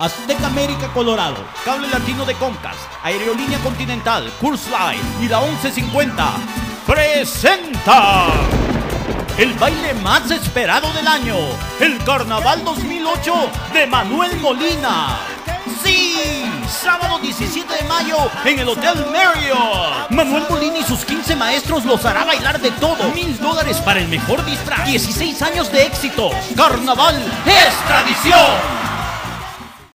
Azteca América Colorado, Cable Latino de Concas, Aerolínea Continental, Curse Line y la 1150 presenta el baile más esperado del año, el Carnaval 2008 de Manuel Molina. Sí, sábado 17 de mayo en el Hotel Marriott. Manuel Molina y sus 15 maestros los hará bailar de todo. Mil dólares para el mejor disfraz. 16 años de éxito. Carnaval es tradición.